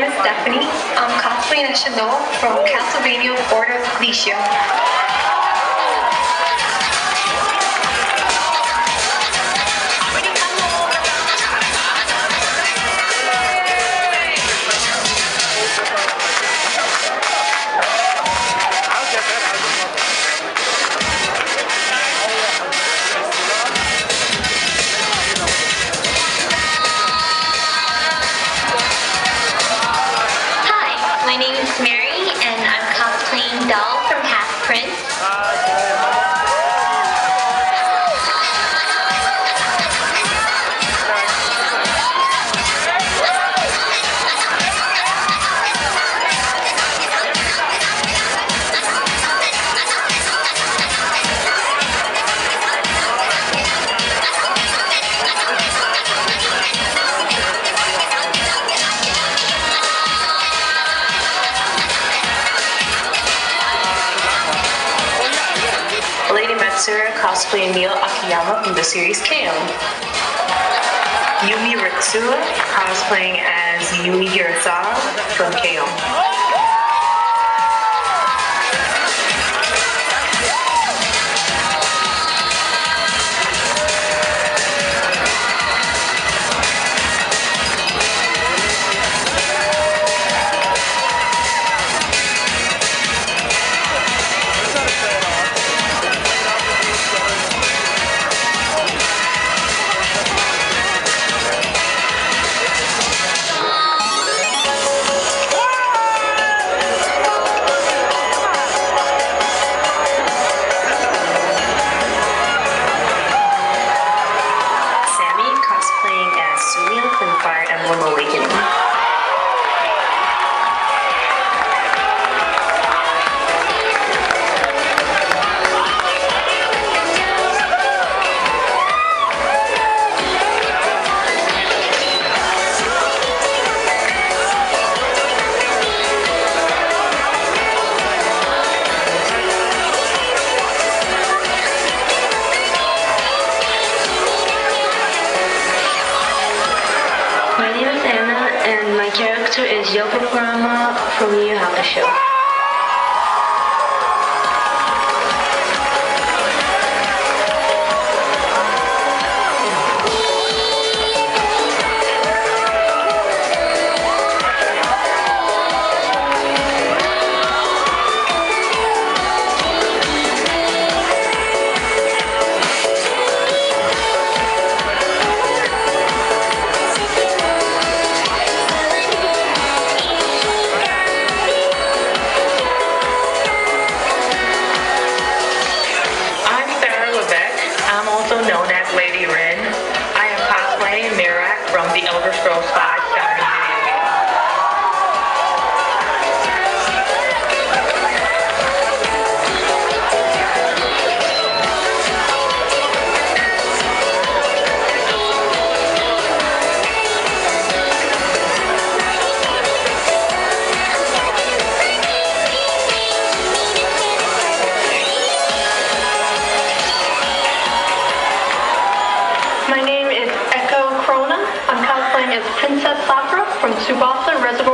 name is Stephanie. I'm cosplaying as Shanoa from Castlevania Order of Ecclesia. From Cosplaying Neil Akiyama from the series K-On. Yumi Ritsuya cosplaying as Yui Hirasawa from K-On. Fire Emblem Awakening. My name is Anna, and my character is Yoko Kurama from YuYu Hakusho. From Tsubasa Reservoir